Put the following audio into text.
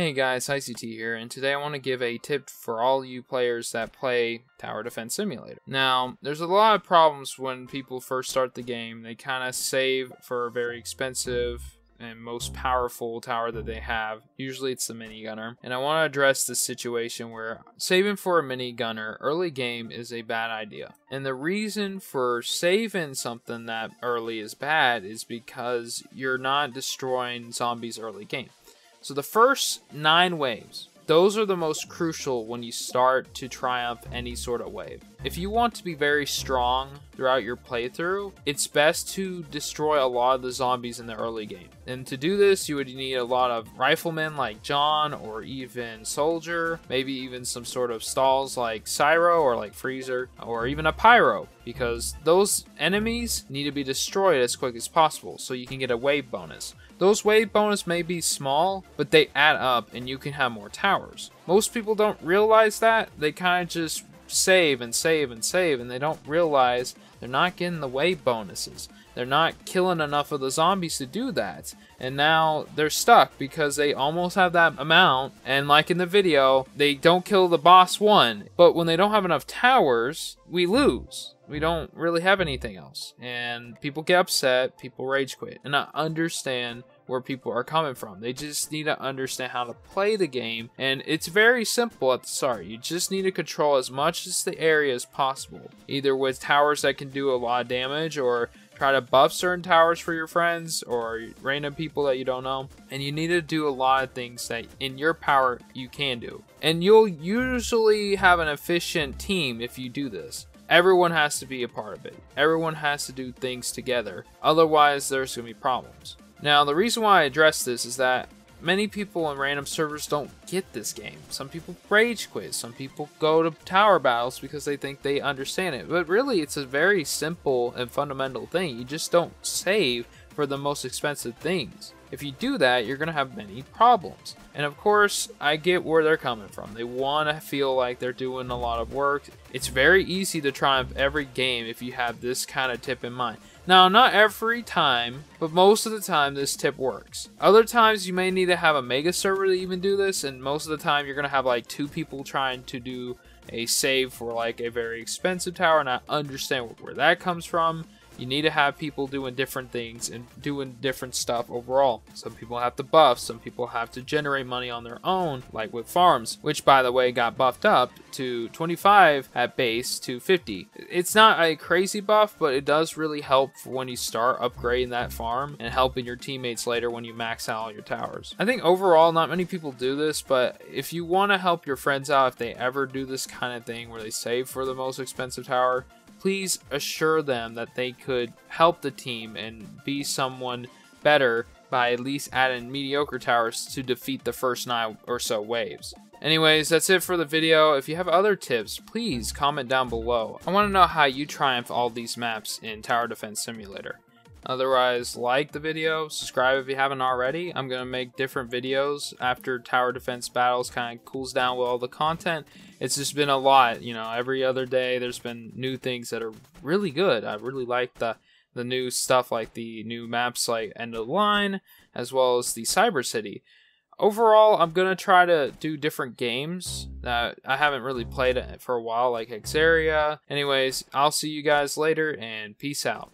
Hey guys, IcyTea here, and today I want to give a tip for all you players that play Tower Defense Simulator. Now, there's a lot of problems when people first start the game. They kind of save for a very expensive and most powerful tower that they have. Usually it's the minigunner. And I want to address this situation where saving for a minigunner early game is a bad idea. And the reason for saving something that early is bad is because you're not destroying zombies early game. So the first nine waves, those are the most crucial when you start to triumph any sort of wave. If you want to be very strong throughout your playthrough, it's best to destroy a lot of the zombies in the early game. And to do this, you would need a lot of riflemen like John or even Soldier, maybe even some sort of stalls like Syro or like Freezer, or even a Pyro, because those enemies need to be destroyed as quick as possible so you can get a wave bonus. Those wave bonus may be small, but they add up and you can have more towers. Most people don't realize that. They kind of just save and save and save and they don't realize they're not getting the wave bonuses. They're not killing enough of the zombies to do that. And now they're stuck because they almost have that amount. And like in the video, they don't kill the boss one. But when they don't have enough towers, we lose. We don't really have anything else. And people get upset, people rage quit. And I understand where people are coming from. They just need to understand how to play the game, and it's very simple at the start. You just need to control as much as the area as possible, either with towers that can do a lot of damage or try to buff certain towers for your friends or random people that you don't know. And you need to do a lot of things that in your power you can do. And you'll usually have an efficient team if you do this. Everyone has to be a part of it. Everyone has to do things together. Otherwise, there's going to be problems. Now, the reason why I address this is that many people on random servers don't get this game. Some people rage quit. Some people go to tower battles because they think they understand it. But really, it's a very simple and fundamental thing. You just don't save for the most expensive things. If you do that, you're going to have many problems. And of course, I get where they're coming from. They want to feel like they're doing a lot of work. It's very easy to triumph every game if you have this kind of tip in mind. Now, not every time, but most of the time this tip works. Other times you may need to have a mega server to even do this, and most of the time you're going to have like two people trying to do a save for like a very expensive tower, and I understand where that comes from. You need to have people doing different things and doing different stuff overall. Some people have to buff, some people have to generate money on their own, like with farms, which by the way got buffed up to 25 at base to 50. It's not a crazy buff, but it does really help when you start upgrading that farm and helping your teammates later when you max out all your towers. I think overall, not many people do this, but if you want to help your friends out, if they ever do this kind of thing where they save for the most expensive tower, please assure them that they could help the team and be someone better by at least adding mediocre towers to defeat the first nine or so waves. Anyways, that's it for the video. If you have other tips, please comment down below. I want to know how you triumph all these maps in Tower Defense Simulator. Otherwise, like the video, subscribe if you haven't already. I'm going to make different videos after Tower Defense Battles kind of cools down with all the content. It's just been a lot, you know, every other day there's been new things that are really good. I really like the the new stuff like the new maps like End of Line as well as the Cyber City. Overall, I'm going to try to do different games that I haven't really played for a while like Xeria. Anyways, I'll see you guys later and peace out.